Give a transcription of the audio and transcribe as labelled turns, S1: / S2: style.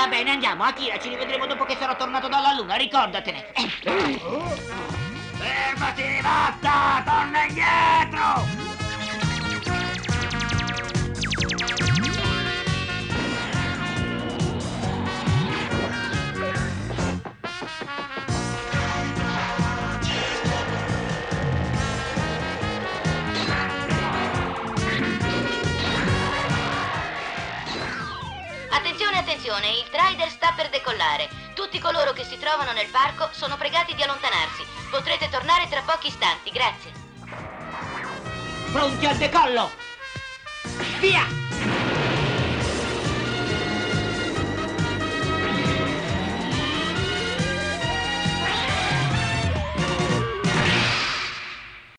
S1: Va bene, andiamo. Akira, ci rivedremo dopo che sarò tornato dalla luna, ricordatene.
S2: Fermati, basta!
S3: Attenzione, il Trider sta per decollare. Tutti coloro che si trovano nel parco sono pregati di allontanarsi. Potrete tornare tra pochi istanti, grazie.
S1: Pronti al decollo! Via!